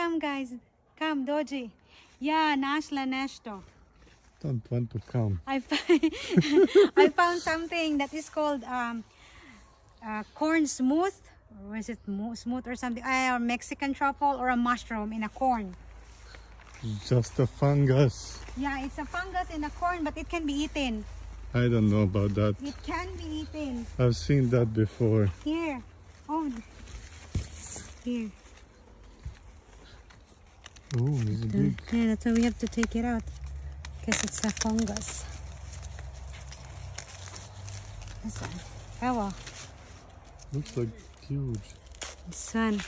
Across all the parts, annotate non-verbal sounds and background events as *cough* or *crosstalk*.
come guys. Come, Doji. Yeah, Nashla nešto. Don't want to come. I, *laughs* I found something that is called um, uh, corn smooth. Or is it smooth or something? Uh, or Mexican truffle or a mushroom in a corn. Just a fungus. Yeah, it's a fungus in a corn, but it can be eaten. I don't know about that. It can be eaten. I've seen that before. Here. Oh. Here. Oh, it's big. Yeah, that's why we have to take it out. Because it's a fungus. This one. Oh, Ewa. Looks like huge. This one.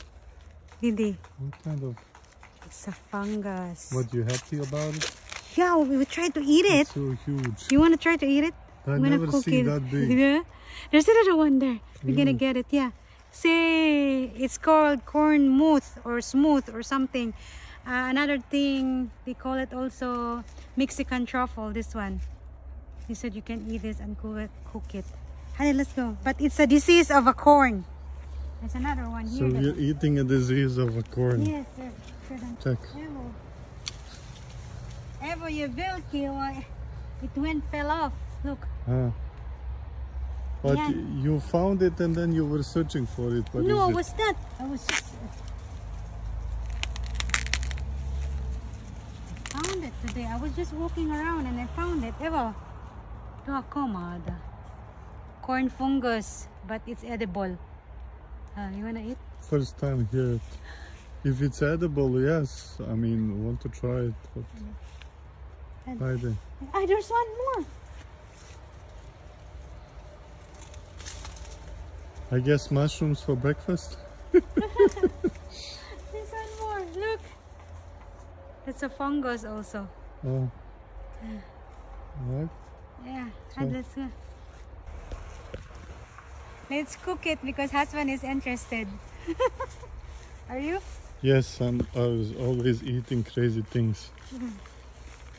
Didi. What kind of? It's a fungus. What you happy about it? Yeah, we will try to eat it. It's so huge. You want to try to eat it? I I'm never cook seen it. that big. *laughs* Yeah. There's another one there. We're gonna get it. Yeah. Say it's called corn mouth or smooth or something. Uh, another thing they call it also Mexican truffle. This one. He said you can eat this and cook it. Cook it. Honey, let's go. But it's a disease of a corn. There's another one So here. that- you're eating a disease of a corn. Yes, sir. Check. Evo. Evo, you built you. It went fell off. Look. Ah. But Yeah. you found it and then you were searching for it. What no, I was not. I was just. I found it today. I was just walking around and I found it. Evo. Ito ako, Mada. Corn fungus, but it's edible. Uh, you wanna eat? First time here. If it's edible, yes. I mean, want to try it. But Friday. Ah, there's one more. I guess mushrooms for breakfast. *laughs* There's one more. Look. It's a fungus also. Oh. What? Yeah, So- let's go. Let's cook it because husband is interested. *laughs* Are you? Yes, I'm, I was always eating crazy things.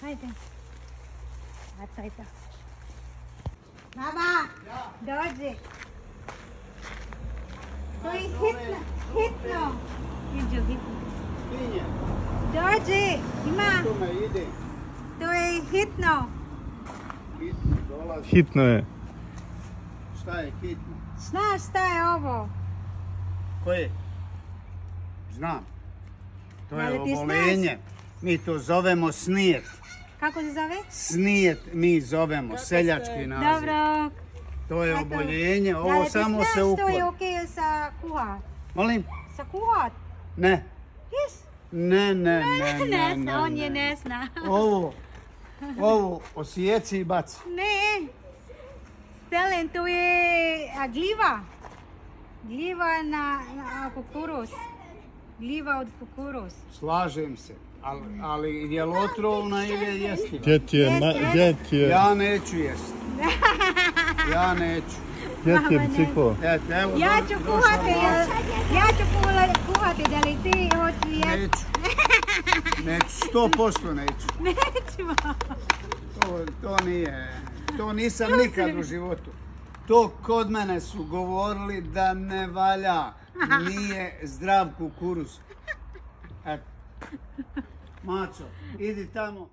Haydi. At ito. Baba! Doji! Toy hit na! Hit no! Medyo hit Doji! Ima! Toy hit no! Hitno je. Šta je hitno? Znaš šta je ovo? Koje? Znam. To je obolenje. Mi to zovemo snijet. Kako se zove? Snijet mi zovemo, seljački naziv. Dobro. To je oboljenje, Da ovo li ti samo znaš se što je okej sa kuha? Molim? Sa kuhat? Ne. Ne, ne, ne, Ne, ne, on je ne. zna. Ovo, ovo osijeci i baci. Ne. Stelen, to je a, gljiva. Gljiva na, na kukuruz. Gljiva od kukuruz. Slažem se. Ali, ali je li otrovna ili je jestiva? Gdje ti je, gdje ti je, Ja neću jest. *laughs* Ja neću. gdje ti je evo, Ja ću kuhati, Maca. jel- ja ću kuhati, kuhati, da li ti hoći jesti? Neću. Neću, sto posto neću. *laughs* Nećemo. To, to nije, to nisam nikad u životu. To kod mene su govorili da ne valja, nije zdrav kukuruz. Eto. Maco, idi tamo.